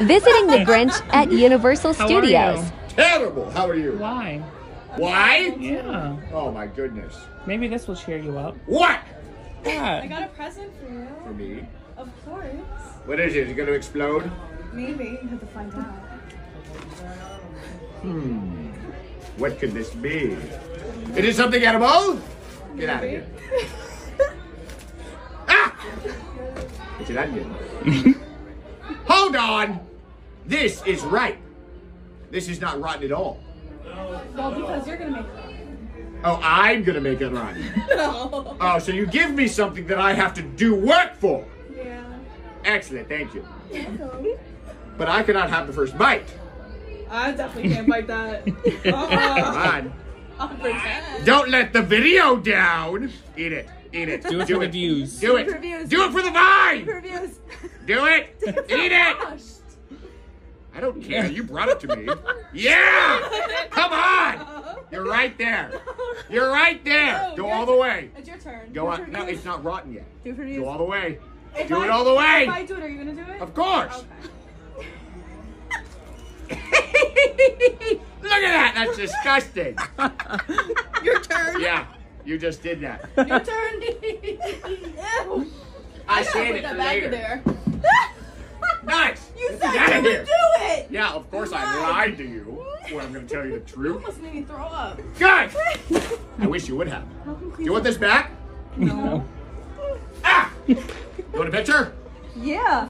Visiting the Grinch at Universal How are Studios. you? Terrible. How are you? Why? Why? Yeah. Oh my goodness. Maybe this will cheer you up. What? I got a present for you. For me? Of course. What is it? Is it gonna explode? Maybe. You have to find out. Hmm. What could this be? Is it something edible? Get out of here. ah! It's an onion. Hold on. This is ripe. This is not rotten at all. Well, because you're gonna make it Oh, I'm gonna make it rotten. No. Oh, so you give me something that I have to do work for. Yeah. Excellent, thank you. But I cannot have the first bite. I definitely can't bite that. Come on. I'll. Don't let the video down. Eat it. Eat it. Do it for the views. Do it. Reviews. Do it for the vine. Do it. Eat it. I don't care. You brought it to me. Yeah. Come on. You're right there. You're right there. Go all the way. It's your turn. Go on. No, it's not rotten yet. Do. Go all the way. If Do I- it all the way. If I do it, are you gonna do it? Of course. Look at that. That's disgusting. Your turn. Yeah. You just did that. Your turn. Ew. I gotta saved put it for back later. there. Nice. You Get said you would here. do it. Yeah, of course I lied. lied to you. When I'm going to tell you the You truth. almost made me throw up. Good. I wish you would have. Do you want this back? No. Ah! You want a picture? Yeah.